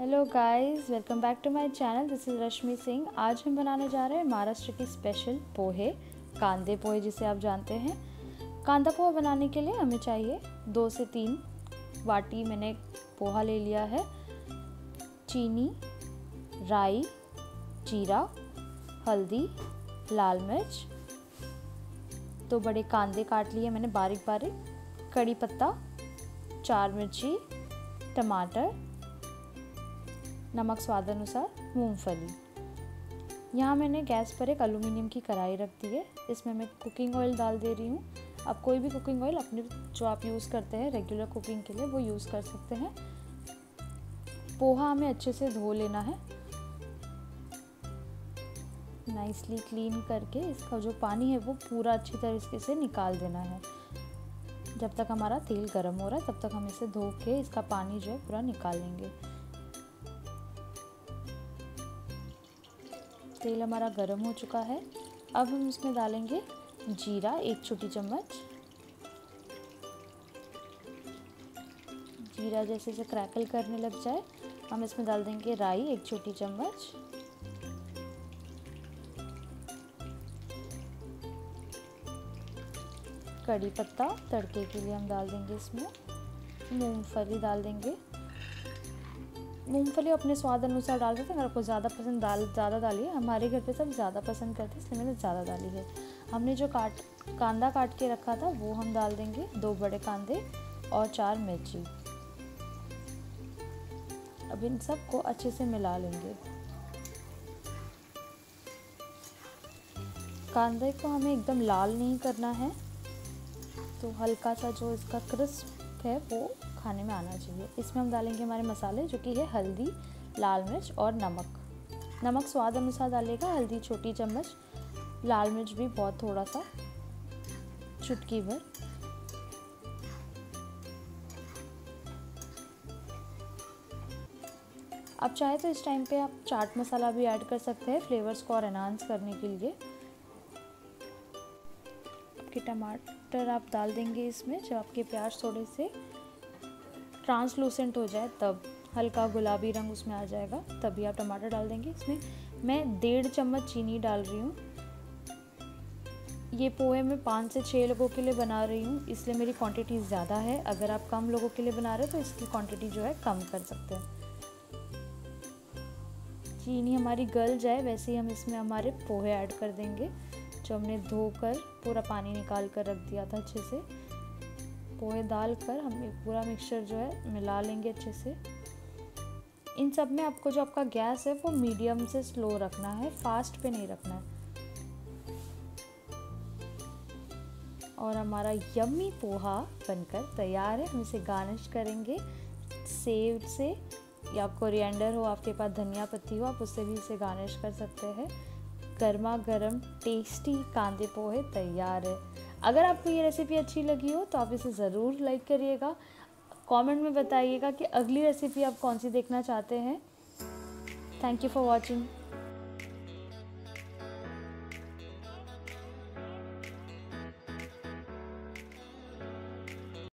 Hello guys welcome back to my channel this is Rashmi Singh आज हम बनाने जा रहे हैं महाराष्ट्र की स्पेशल पोहे, कांदे पोहे जिसे आप जानते हैं। कांदा पोहा बनाने के लिए हमें चाहिए दो से तीन वाटी मैंने पोहा ले लिया है। चीनी, राई, जीरा, हल्दी, लाल मिर्च। दो बड़े कांदे काट लिए मैंने बारीक बारीक कड़ी पत्ता, चार मिर्ची, टमाटर नमक स्वाद अनुसार मूंगफली। यहाँ मैंने गैस पर एक एलुमिनियम की कढ़ाई रख दी है। इसमें मैं कुकिंग ऑयल डाल दे रही हूँ। अब कोई भी कुकिंग ऑयल अपने जो आप यूज़ करते हैं रेगुलर कुकिंग के लिए, वो यूज़ कर सकते हैं। पोहा हमें अच्छे से धो लेना है। नाइसली क्लीन करके इसका जो पानी है, वो पूरा अच्छी तरीके से निकाल देना है। जब तक हमारा तेल गर्म हो रहा है, तब तक हम इसे धो के इसका पानी जो है, पूरा निकाल लेंगे। तेल हमारा गर्म हो चुका है। अब हम इसमें डालेंगे जीरा, एक छोटी चम्मच। जीरा जैसे जैसे क्रैकल करने लग जाए, हम इसमें डाल देंगे राई, एक छोटी चम्मच। कड़ी पत्ता तड़के के लिए हम डाल देंगे इसमें। मूंगफली डाल देंगे। मूंगफली अपने स्वाद अनुसार डाल सकते हैं अगर आपको ज़्यादा पसंद दाल, ज़्यादा डालिए हमारे घर पे सब ज़्यादा पसंद करते हैं, इसलिए मैंने ज़्यादा डाली है। हमने जो काट, कांदा काट के रखा था, वो हम डाल देंगे, दो बड़े कांदे और चार मिर्ची। अब इन सबको अच्छे से मिला लेंगे। कांदे को हमें एकदम लाल नहीं करना है तो हल्का सा जो इसका क्रिस्प है, वो खाने में आना चाहिए। इसमें हम डालेंगे हमारे मसाले, जो कि है हल्दी, लाल मिर्च और नमक। नमक स्वाद अनुसार डालेगा हल्दी छोटी चम्मच, लाल मिर्च भी बहुत थोड़ा सा चुटकी भर। आप चाहे तो इस टाइम पे आप चाट मसाला भी ऐड कर सकते हैं, फ्लेवर्स को और एनहांस करने के लिए। आपके टमाटर आप डाल देंगे इसमें, जब आपके प्याज थोड़े से ट्रांसलूसेंट हो जाए, तब हल्का गुलाबी रंग उसमें आ जाएगा, तभी आप टमाटर डाल देंगे। इसमें मैं डेढ़ चम्मच चीनी डाल रही हूँ। ये पोहे मैं पाँच से छः लोगों के लिए बना रही हूँ, इसलिए मेरी क्वांटिटी ज़्यादा है। अगर आप कम लोगों के लिए बना रहे हो तो इसकी क्वांटिटी जो है कम कर सकते हैं। चीनी हमारी गल जाए, वैसे ही हम इसमें हमारे पोहे ऐड कर देंगे, जो हमने धोकर, पूरा पानी निकाल कर रख दिया था अच्छे से। पोहे डाल कर हम ये पूरा मिक्सचर जो है मिला लेंगे अच्छे से। इन सब में आपको जो आपका गैस है वो मीडियम से स्लो रखना है फास्ट पे नहीं रखना है। और हमारा यम्मी पोहा बनकर तैयार है, हम इसे गार्निश करेंगे। सेव से, या कोरिएंडर हो, आपके पास धनिया पत्ती हो, आप उससे भी इसे गार्निश कर सकते हैं। गर्मा गर्म टेस्टी कांदे पोहे तैयार है। अगर आपको ये रेसिपी अच्छी लगी हो तो आप इसे ज़रूर लाइक करिएगा। कमेंट में बताइएगा कि अगली रेसिपी आप कौन सी देखना चाहते हैं। Thank you for watching